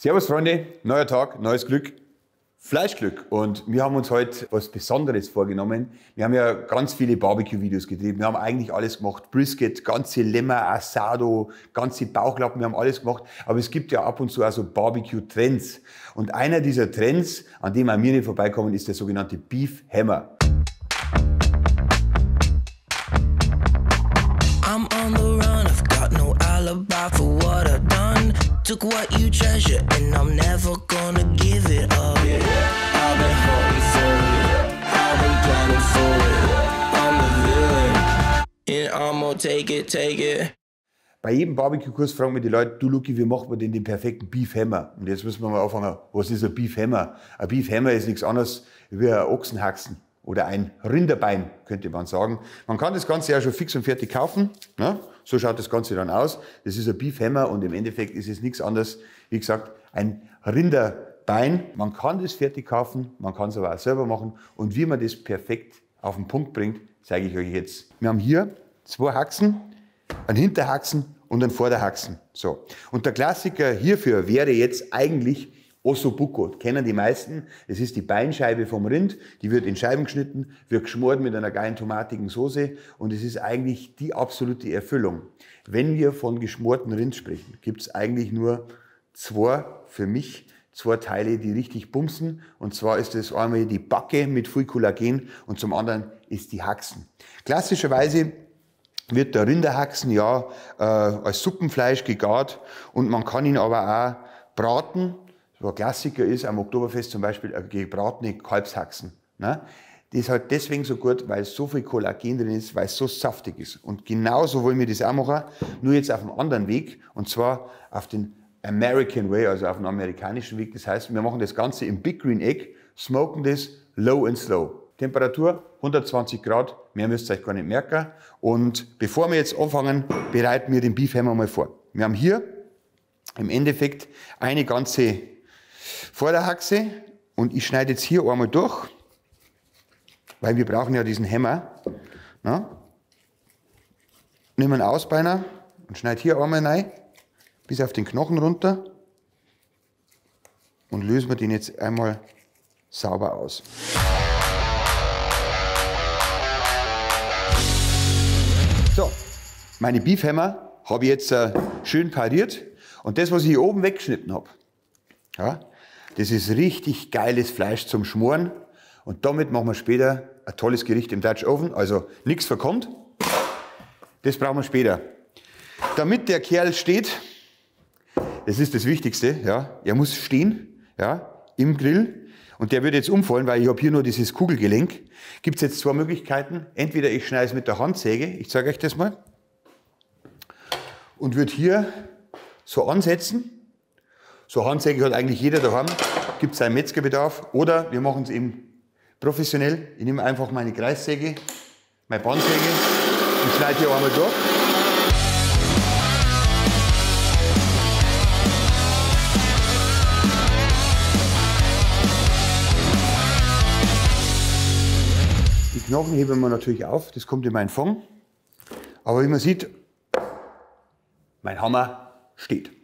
Servus Freunde, neuer Tag, neues Glück, Fleischglück. Und wir haben uns heute was Besonderes vorgenommen. Wir haben ja ganz viele Barbecue-Videos gedreht. Wir haben eigentlich alles gemacht. Brisket, ganze Lämmer, Asado, ganze Bauchlappen, wir haben alles gemacht. Aber es gibt ja ab und zu auch so Barbecue-Trends. Und einer dieser Trends, an dem an mir nicht vorbeikommen, ist der sogenannte Beef Hammer. Took what you treasure and I'm never gonna give it up. Yeah. I've been hoping for it, I've been planning for it. I'm the villain, and I'm gonna take it, take it. Bei jedem Barbecue-Kurs fragen mir die Leute, du Luki, wie macht man denn den perfekten Beef Hammer? Und jetzt müssen wir mal anfangen, was ist ein Beef Hammer? Ein Beef Hammer ist nichts anderes wie ein Ochsenhaxen oder ein Rinderbein, könnte man sagen. Man kann das Ganze ja schon fix und fertig kaufen. Ne? So schaut das Ganze dann aus. Das ist ein Beef Hammer und im Endeffekt ist es nichts anderes, wie gesagt, ein Rinderbein. Man kann das fertig kaufen, man kann es aber auch selber machen. Und wie man das perfekt auf den Punkt bringt, zeige ich euch jetzt. Wir haben hier zwei Haxen, einen Hinterhaxen und einen Vorderhaxen. So. Und der Klassiker hierfür wäre jetzt eigentlich Ossobuco kennen die meisten. Es ist die Beinscheibe vom Rind, die wird in Scheiben geschnitten, wird geschmort mit einer geilen tomatigen Soße und es ist eigentlich die absolute Erfüllung. Wenn wir von geschmorten Rind sprechen, gibt es eigentlich nur zwei, für mich, zwei Teile, die richtig bumsen. Und zwar ist es einmal die Backe mit viel Kollagen und zum anderen ist die Haxen. Klassischerweise wird der Rinderhaxen ja äh, als Suppenfleisch gegart und man kann ihn aber auch braten so ein Klassiker ist am Oktoberfest zum Beispiel eine gebratene Kalbshaxen. Ne? Die ist halt deswegen so gut, weil so viel Kollagen drin ist, weil es so saftig ist. Und genauso wollen wir das auch machen, nur jetzt auf einem anderen Weg, und zwar auf den American Way, also auf dem amerikanischen Weg. Das heißt, wir machen das Ganze im Big Green Egg, smoken das low and slow. Temperatur 120 Grad, mehr müsst ihr euch gar nicht merken. Und bevor wir jetzt anfangen, bereiten wir den Beef Hammer mal vor. Wir haben hier im Endeffekt eine ganze Vorderhaxe und ich schneide jetzt hier einmal durch, weil wir brauchen ja diesen Hämmer. Na? Nehmen einen Ausbeiner und schneide hier einmal rein, bis auf den Knochen runter und lösen wir den jetzt einmal sauber aus. So, meine Beefhammer habe ich jetzt äh, schön pariert und das, was ich hier oben weggeschnitten habe, ja, das ist richtig geiles Fleisch zum Schmoren. Und damit machen wir später ein tolles Gericht im Dutch Oven. Also nichts verkommt. Das brauchen wir später. Damit der Kerl steht, das ist das Wichtigste, ja, er muss stehen, ja, im Grill. Und der wird jetzt umfallen, weil ich habe hier nur dieses Kugelgelenk. Gibt es jetzt zwei Möglichkeiten. Entweder ich schneide es mit der Handsäge, ich zeige euch das mal, und würde hier so ansetzen so Handsäge hat eigentlich jeder daheim, gibt seinen Metzgerbedarf. Oder wir machen es eben professionell. Ich nehme einfach meine Kreissäge, meine Bandsäge und schneide hier einmal durch. Die Knochen heben wir natürlich auf, das kommt in meinen Fond. Aber wie man sieht, mein Hammer steht.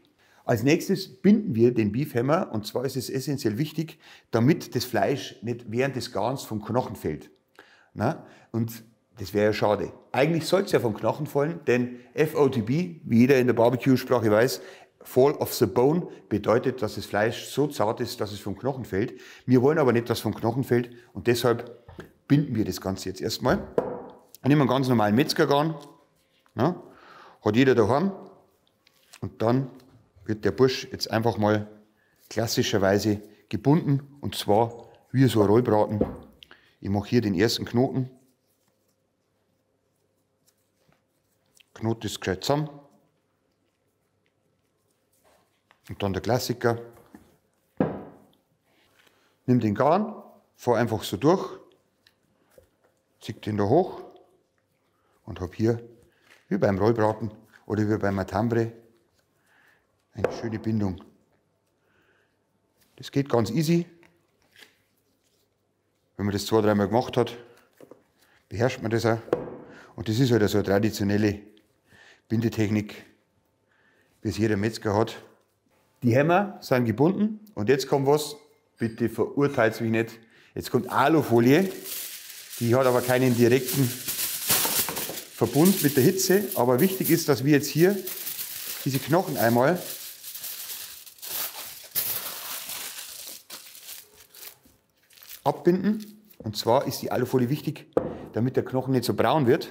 Als nächstes binden wir den Beefhammer und zwar ist es essentiell wichtig, damit das Fleisch nicht während des Garns vom Knochen fällt. Na? Und das wäre ja schade. Eigentlich soll es ja vom Knochen fallen, denn FOTB, wie jeder in der Barbecue-Sprache weiß, Fall of the Bone bedeutet, dass das Fleisch so zart ist, dass es vom Knochen fällt. Wir wollen aber nicht, dass es vom Knochen fällt und deshalb binden wir das Ganze jetzt erstmal. Nehmen wir einen ganz normalen Metzgergarn, na? hat jeder daheim und dann wird der Bursch jetzt einfach mal klassischerweise gebunden und zwar wie so ein Rollbraten. Ich mache hier den ersten Knoten. Knote ist gescheit zusammen. Und dann der Klassiker. Nimm den Garn, fahr einfach so durch, zieh den da hoch und habe hier, wie beim Rollbraten oder wie beim Matambre, eine schöne Bindung. Das geht ganz easy. Wenn man das zwei, dreimal gemacht hat, beherrscht man das auch. Und das ist halt so eine traditionelle Bindetechnik, wie es jeder Metzger hat. Die Hämmer sind gebunden und jetzt kommt was, bitte verurteilt mich nicht. Jetzt kommt Alufolie, die hat aber keinen direkten Verbund mit der Hitze. Aber wichtig ist, dass wir jetzt hier diese Knochen einmal abbinden. Und zwar ist die Alufolie wichtig, damit der Knochen nicht so braun wird.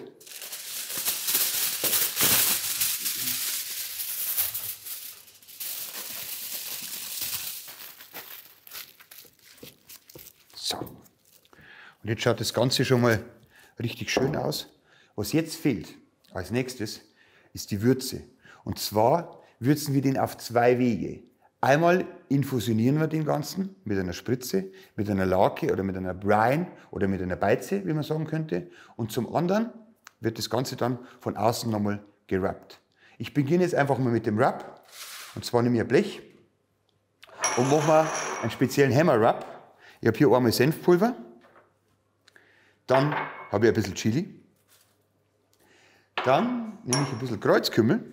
So. Und jetzt schaut das Ganze schon mal richtig schön aus. Was jetzt fehlt als nächstes ist die Würze. Und zwar würzen wir den auf zwei Wege. Einmal infusionieren wir den Ganzen mit einer Spritze, mit einer Lake oder mit einer Brine oder mit einer Beize, wie man sagen könnte. Und zum anderen wird das Ganze dann von außen nochmal gerappt. Ich beginne jetzt einfach mal mit dem Rub. Und zwar nehme ich ein Blech und mache mal einen speziellen Hammer-Rub. Ich habe hier einmal Senfpulver. Dann habe ich ein bisschen Chili. Dann nehme ich ein bisschen Kreuzkümmel.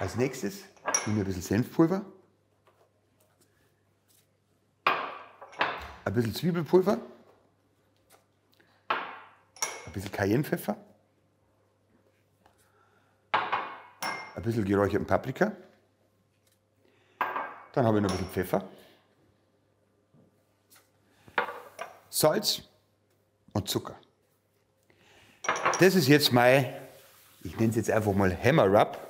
Als nächstes nehme ich ein bisschen Senfpulver, ein bisschen Zwiebelpulver, ein bisschen Cayennepfeffer, ein bisschen geräucherten Paprika, dann habe ich noch ein bisschen Pfeffer, Salz und Zucker. Das ist jetzt mein, ich nenne es jetzt einfach mal Hammer Rub.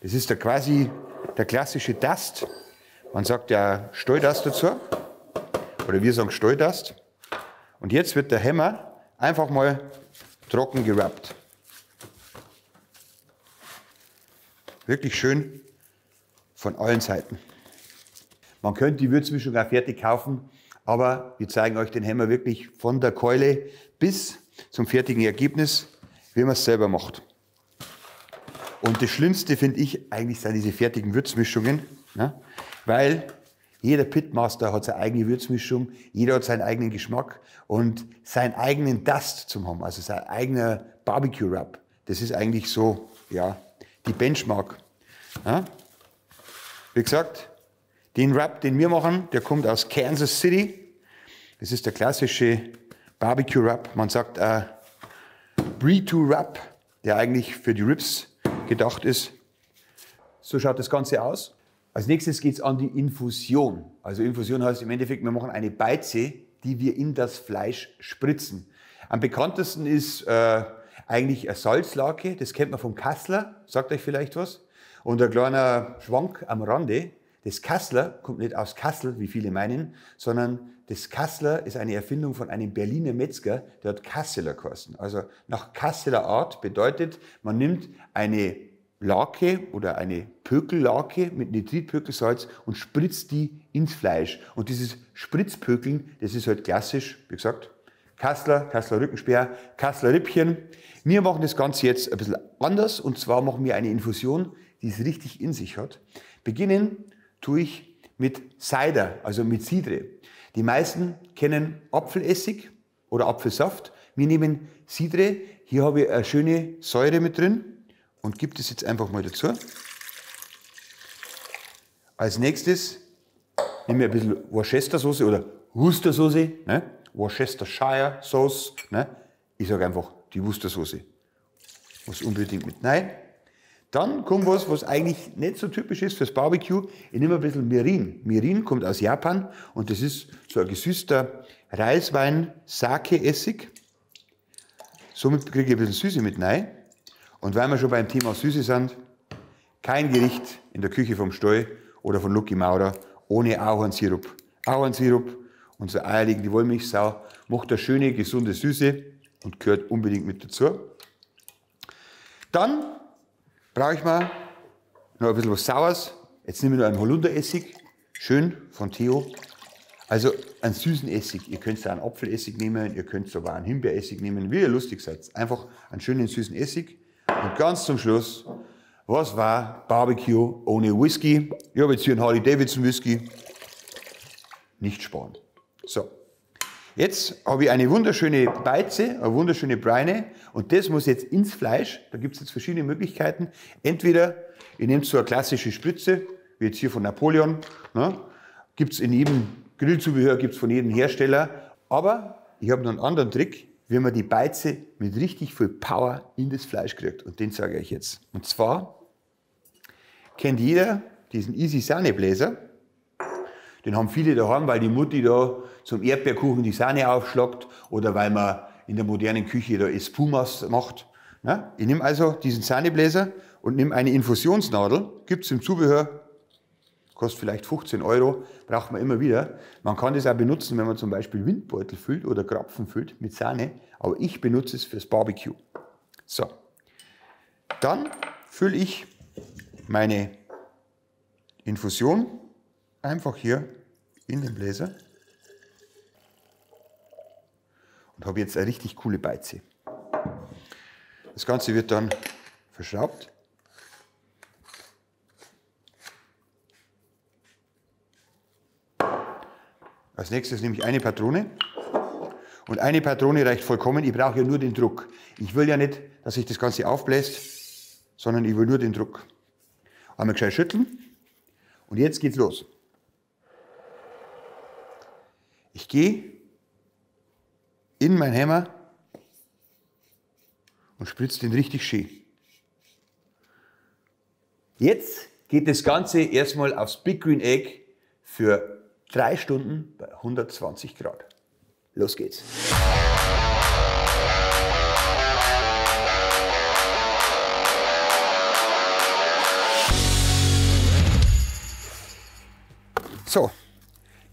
Das ist der quasi der klassische Dust. Man sagt ja Steuldust dazu. Oder wir sagen Steuldust. Und jetzt wird der Hammer einfach mal trocken gerappt. Wirklich schön von allen Seiten. Man könnte die Würzmischung auch fertig kaufen, aber wir zeigen euch den Hammer wirklich von der Keule bis zum fertigen Ergebnis, wie man es selber macht. Und das Schlimmste finde ich eigentlich sind diese fertigen Würzmischungen, ne? weil jeder Pitmaster hat seine eigene Würzmischung, jeder hat seinen eigenen Geschmack und seinen eigenen Dust zum haben, also sein eigener Barbecue Rub. Das ist eigentlich so, ja, die Benchmark. Ja? Wie gesagt, den Rub, den wir machen, der kommt aus Kansas City. Das ist der klassische Barbecue Rub. Man sagt äh, Brie to Rub, der eigentlich für die Ribs gedacht ist. So schaut das Ganze aus. Als nächstes geht es an die Infusion. Also Infusion heißt im Endeffekt, wir machen eine Beize, die wir in das Fleisch spritzen. Am bekanntesten ist äh, eigentlich eine Salzlake, das kennt man vom Kassler, sagt euch vielleicht was. Und ein kleiner Schwank am Rande, das Kassler kommt nicht aus Kassel, wie viele meinen, sondern das Kassler ist eine Erfindung von einem Berliner Metzger, der hat Kasseler geheißen. Also nach Kasseler Art bedeutet, man nimmt eine Lake oder eine Pökellake mit Nitritpökelsalz und spritzt die ins Fleisch. Und dieses Spritzpökeln, das ist halt klassisch, wie gesagt, Kassler, Kassler Rückensperr, Kassler Rippchen. Wir machen das Ganze jetzt ein bisschen anders und zwar machen wir eine Infusion, die es richtig in sich hat. Beginnen tue ich mit Cider, also mit Cidre. Die meisten kennen Apfelessig oder Apfelsaft. Wir nehmen Cidre. Hier habe ich eine schöne Säure mit drin und gebe das jetzt einfach mal dazu. Als nächstes nehme ich ein bisschen Worcestersoße oder Worcestersoße, ne? Worcestershire Sauce. Ne? Ich sage einfach die Worcestersoße. Muss unbedingt mit rein. Dann kommt was, was eigentlich nicht so typisch ist fürs Barbecue. Ich nehme ein bisschen Mirin. Mirin kommt aus Japan und das ist so ein gesüßter Reiswein-Sake-Essig. Somit kriege ich ein bisschen Süße mit rein. Und weil wir schon beim Thema Süße sind, kein Gericht in der Küche vom Stall oder von Lucky Maurer ohne Ahornsirup. Ahornsirup, unsere eierlegende Wollmilchsau, macht eine schöne, gesunde Süße und gehört unbedingt mit dazu. Dann brauche ich mal noch ein bisschen was Saures. Jetzt nehme ich noch einen Holunderessig, schön von Theo. Also einen süßen Essig. Ihr könnt da einen Apfelessig nehmen, ihr könnt sogar einen Himbeeressig nehmen, wie ihr lustig seid. Einfach einen schönen süßen Essig. Und ganz zum Schluss, was war Barbecue ohne Whisky? Ich habe jetzt hier einen Harley Davidson Whisky. Nicht sparen. So. Jetzt habe ich eine wunderschöne Beize, eine wunderschöne Breine und das muss jetzt ins Fleisch. Da gibt es jetzt verschiedene Möglichkeiten. Entweder Ihr nehmt so eine klassische Spritze, wie jetzt hier von Napoleon. Ne? Gibt es in jedem Grillzubehör, gibt es von jedem Hersteller. Aber ich habe noch einen anderen Trick, wie man die Beize mit richtig viel Power in das Fleisch kriegt. Und den sage ich euch jetzt. Und zwar kennt jeder diesen Easy Sahnebläser. Den haben viele daheim, weil die Mutti da zum Erdbeerkuchen die Sahne aufschlagt oder weil man in der modernen Küche da Espumas macht. Ja? Ich nehme also diesen Sahnebläser und nehme eine Infusionsnadel, gibt es im Zubehör, kostet vielleicht 15 Euro, braucht man immer wieder. Man kann das auch benutzen, wenn man zum Beispiel Windbeutel füllt oder Krapfen füllt mit Sahne, aber ich benutze es fürs Barbecue. So, dann fülle ich meine Infusion einfach hier in den Bläser und habe jetzt eine richtig coole Beize. Das Ganze wird dann verschraubt. Als nächstes nehme ich eine Patrone. Und eine Patrone reicht vollkommen. Ich brauche ja nur den Druck. Ich will ja nicht, dass sich das Ganze aufbläst, sondern ich will nur den Druck. Einmal gescheit schütteln. Und jetzt geht's los. Ich gehe in mein Hammer und spritze den richtig schön. Jetzt geht das Ganze erstmal aufs Big Green Egg für drei Stunden bei 120 Grad. Los geht's. So,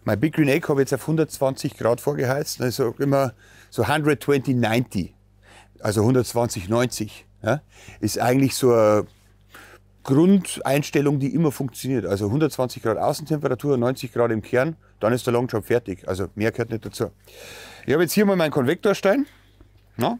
mein Big Green Egg habe ich jetzt auf 120 Grad vorgeheizt. Also immer so 120, 90, also 120, 90. Ja, ist eigentlich so eine Grundeinstellung, die immer funktioniert. Also 120 Grad Außentemperatur, 90 Grad im Kern, dann ist der Longjob fertig. Also mehr gehört nicht dazu. Ich habe jetzt hier mal meinen Konvektorstein. Na?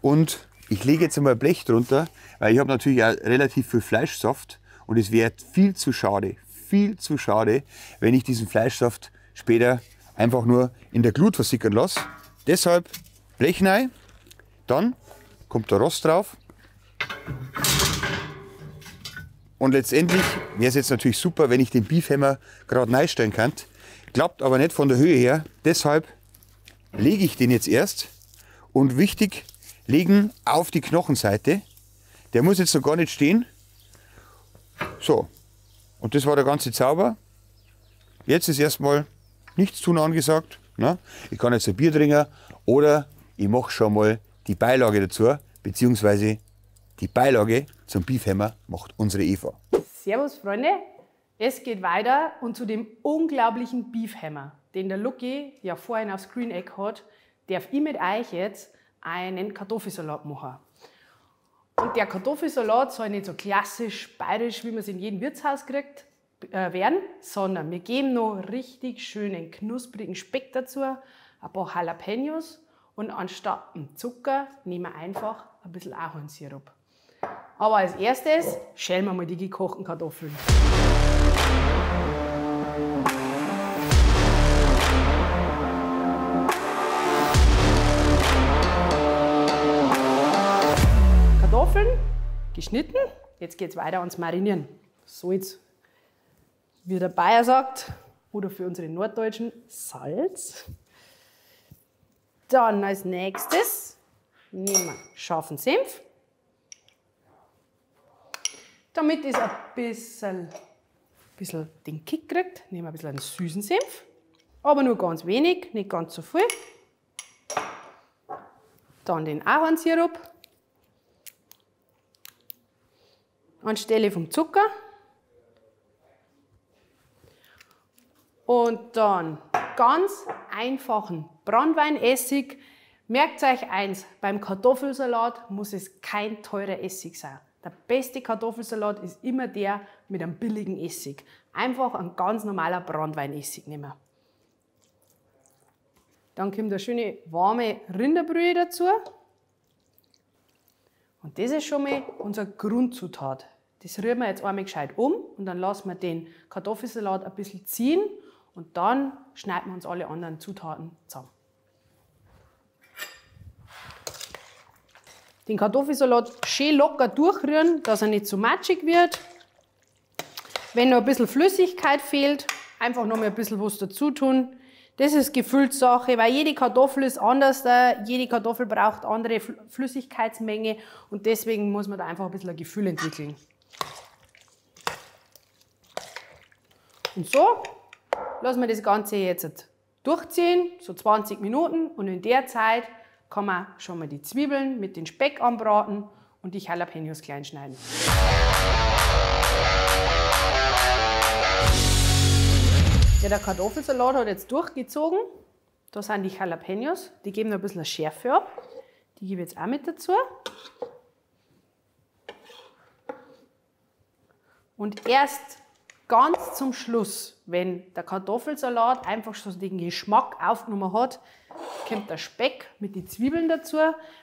Und ich lege jetzt einmal Blech drunter, weil ich habe natürlich auch relativ viel Fleischsaft und es wäre viel zu schade, viel zu schade, wenn ich diesen Fleischsaft später einfach nur in der Glut versickern lasse. Deshalb Blech rein, dann kommt der Rost drauf. Und letztendlich wäre es jetzt natürlich super, wenn ich den Beefhammer gerade reinstellen kann. Klappt aber nicht von der Höhe her. Deshalb lege ich den jetzt erst. Und wichtig, legen auf die Knochenseite. Der muss jetzt noch gar nicht stehen. So, und das war der ganze Zauber. Jetzt ist erstmal nichts tun angesagt. Ne? Ich kann jetzt ein Bier trinken oder ich mache schon mal die Beilage dazu, beziehungsweise die Beilage zum Beefhammer macht unsere Eva. Servus Freunde, es geht weiter und zu dem unglaublichen Beefhammer, den der Lucky ja vorhin aufs Green Egg hat, darf ich mit euch jetzt einen Kartoffelsalat machen. Und der Kartoffelsalat soll nicht so klassisch bayerisch, wie man es in jedem Wirtshaus kriegt, äh, werden, sondern wir geben noch richtig schönen knusprigen Speck dazu, ein paar Jalapenos und anstatt Zucker nehmen wir einfach ein bisschen Ahornsirup. Aber als erstes schälen wir mal die gekochten Kartoffeln. Kartoffeln geschnitten. Jetzt geht es weiter ans Marinieren. Salz, wie der Bayer sagt, oder für unsere Norddeutschen Salz. Dann als nächstes nehmen wir scharfen Senf. Damit es ein bisschen, bisschen den Kick kriegt, nehmen wir ein bisschen einen süßen Senf. Aber nur ganz wenig, nicht ganz so viel. Dann den Ahornsirup. Anstelle vom Zucker. Und dann ganz einfachen Brandweinessig. Merkt euch eins, beim Kartoffelsalat muss es kein teurer Essig sein. Der beste Kartoffelsalat ist immer der mit einem billigen Essig. Einfach ein ganz normaler Brandweinessig nehmen. Dann kommt eine schöne warme Rinderbrühe dazu. Und das ist schon mal unsere Grundzutat. Das rühren wir jetzt einmal gescheit um und dann lassen wir den Kartoffelsalat ein bisschen ziehen und dann schneiden wir uns alle anderen Zutaten zusammen. Den Kartoffelsalat schön locker durchrühren, dass er nicht zu matschig wird. Wenn noch ein bisschen Flüssigkeit fehlt, einfach noch mal ein bisschen was dazu tun. Das ist Gefühlssache, weil jede Kartoffel ist anders. Jede Kartoffel braucht andere Flüssigkeitsmenge und deswegen muss man da einfach ein bisschen ein Gefühl entwickeln. Und so lassen wir das Ganze jetzt durchziehen, so 20 Minuten. Und in der Zeit kann man schon mal die Zwiebeln mit dem Speck anbraten und die Jalapenos klein schneiden. Ja, der Kartoffelsalat hat jetzt durchgezogen. Da sind die Jalapenos, die geben noch ein bisschen Schärfe ab. Die gebe ich jetzt auch mit dazu. Und erst ganz zum Schluss, wenn der Kartoffelsalat einfach schon den Geschmack aufgenommen hat, kommt der Speck mit den Zwiebeln dazu.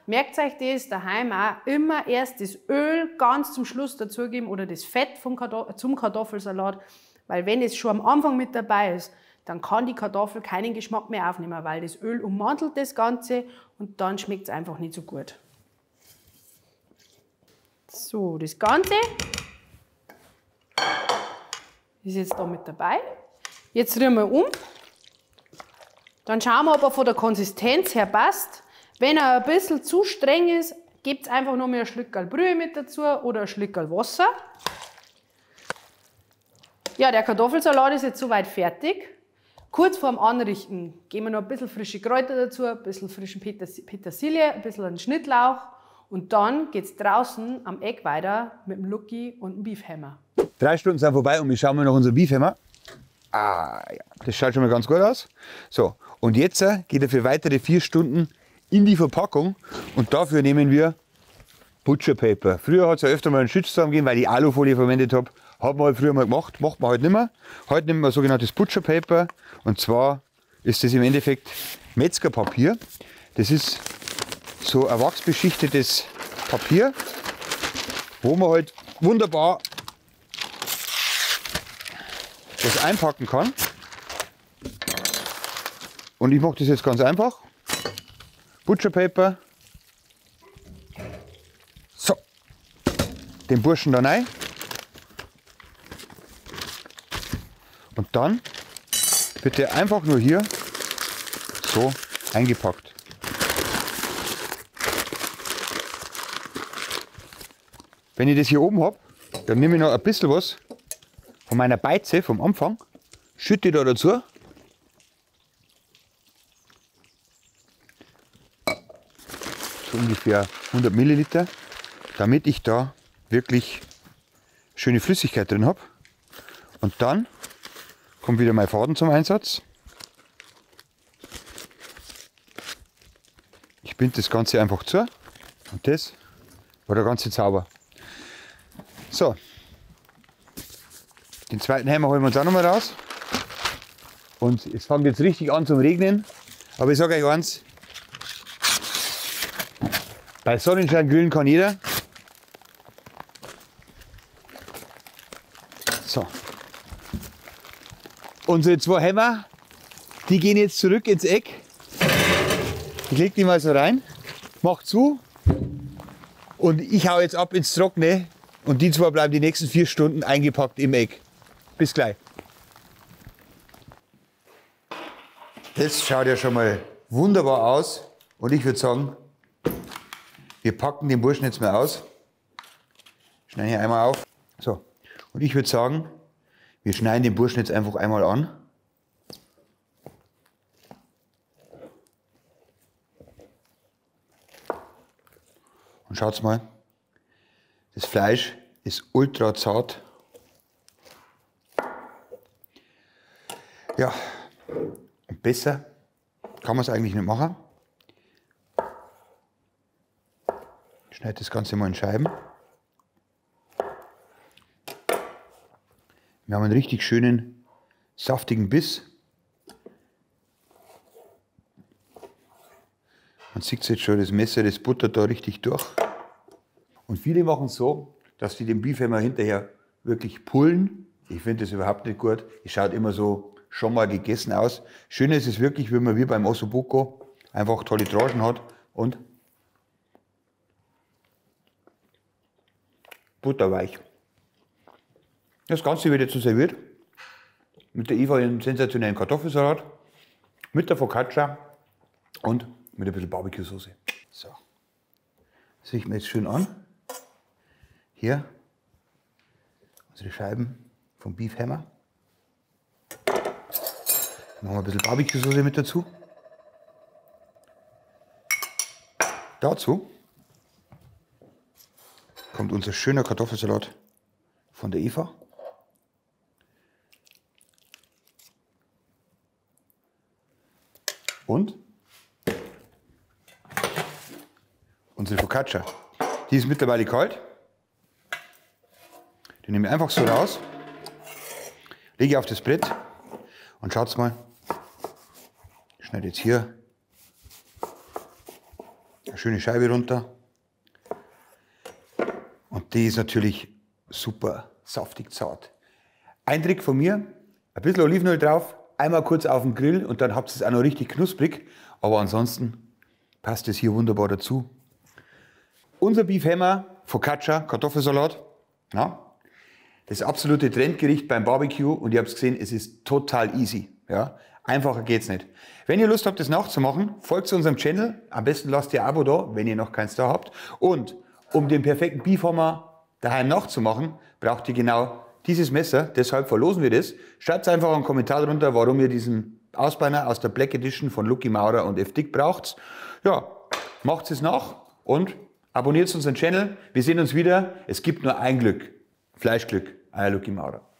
Merkt euch das daheim auch immer erst das Öl ganz zum Schluss dazugeben oder das Fett vom Kartoffel, zum Kartoffelsalat, weil wenn es schon am Anfang mit dabei ist, dann kann die Kartoffel keinen Geschmack mehr aufnehmen, weil das Öl ummantelt das Ganze und dann schmeckt es einfach nicht so gut. So, das Ganze ist jetzt da mit dabei. Jetzt rühren wir um. Dann schauen wir, ob er von der Konsistenz her passt. Wenn er ein bisschen zu streng ist, gibt es einfach noch mehr ein Schlückerl Brühe mit dazu oder ein Schlückerl Wasser. Ja, der Kartoffelsalat ist jetzt soweit fertig. Kurz vorm Anrichten geben wir noch ein bisschen frische Kräuter dazu, ein bisschen frischen Petersilie, ein bisschen einen Schnittlauch und dann geht es draußen am Eck weiter mit dem Lucky und dem Beefhammer. Drei Stunden sind vorbei und wir schauen mal nach unserem Beefhammer. Ah, ja, das schaut schon mal ganz gut aus. So, und jetzt äh, geht er für weitere vier Stunden in die Verpackung und dafür nehmen wir Butcher Paper. Früher hat es ja öfter mal einen Schütz gegeben, weil ich Alufolie verwendet habe. Hat man halt früher mal gemacht, macht man heute nicht mehr. Heute nehmen wir sogenanntes Butcher Paper und zwar ist das im Endeffekt Metzgerpapier. Das ist so ein wachsbeschichtetes Papier, wo man halt wunderbar das einpacken kann. Und ich mache das jetzt ganz einfach. Butcher Paper. So. Den Burschen da rein. Und dann wird der einfach nur hier so eingepackt. Wenn ich das hier oben habe, dann nehme ich noch ein bisschen was von meiner Beize vom Anfang, schütte da dazu. So ungefähr 100 Milliliter, damit ich da wirklich schöne Flüssigkeit drin habe. Und dann kommt wieder mein Faden zum Einsatz. Ich binde das Ganze einfach zu und das war der ganze Zauber. So, den zweiten Hammer holen wir uns auch noch mal raus. Und es fängt jetzt richtig an zum Regnen. Aber ich sage euch eins, bei Sonnenschein grillen kann jeder. So. Unsere zwei Hämmer, die gehen jetzt zurück ins Eck. Ich leg die mal so rein, mach zu und ich hau jetzt ab ins Trockene und die zwei bleiben die nächsten vier Stunden eingepackt im Eck. Bis gleich. Das schaut ja schon mal wunderbar aus. Und ich würde sagen, wir packen den Burschen jetzt mal aus. Schneiden hier einmal auf. So. Und ich würde sagen, wir schneiden den Burschen jetzt einfach einmal an. Und schaut mal, das Fleisch ist ultra zart. Ja, besser kann man es eigentlich nicht machen. Ich schneide das Ganze mal in Scheiben. Wir haben einen richtig schönen, saftigen Biss. Man sieht jetzt schon, das Messer, das buttert da richtig durch. Und viele machen es so, dass sie den Beefhammer hinterher wirklich pullen. Ich finde das überhaupt nicht gut. Es schaut immer so schon mal gegessen aus. Schön ist es wirklich, wenn man wie beim Ossobuco einfach tolle Tranchen hat und butterweich. Das Ganze wird jetzt so serviert. Mit der Eva einen sensationellen Kartoffelsalat, mit der Focaccia und mit ein bisschen Barbecue-Soße. So. Das riecht mir jetzt schön an. Hier unsere Scheiben vom Beef Hammer. Machen wir ein bisschen Barbecue-Soße mit dazu. Dazu kommt unser schöner Kartoffelsalat von der Eva. Und unsere Focaccia. Die ist mittlerweile kalt. Die nehme ich einfach so raus, lege auf das Brett und schaut mal. Schneide jetzt hier eine schöne Scheibe runter. Und die ist natürlich super saftig zart. Ein Trick von mir, ein bisschen Olivenöl drauf, einmal kurz auf den Grill und dann habt ihr es auch noch richtig knusprig. Aber ansonsten passt es hier wunderbar dazu. Unser Beef Hammer, Focaccia, Kartoffelsalat. Ja, das absolute Trendgericht beim Barbecue und ihr habt es gesehen, es ist total easy. Ja, einfacher geht's nicht. Wenn ihr Lust habt, das nachzumachen, folgt zu unserem Channel. Am besten lasst ihr Abo da, wenn ihr noch keins da habt. Und um den perfekten Beef Hammer daheim nachzumachen, braucht ihr genau dieses Messer, deshalb verlosen wir das. Schreibt einfach einen Kommentar drunter, warum ihr diesen Ausbeiner aus der Black Edition von Lucky Maurer und F. Dick braucht. Ja, macht es nach und abonniert unseren Channel. Wir sehen uns wieder. Es gibt nur ein Glück. Fleischglück. Euer Lucky Maurer.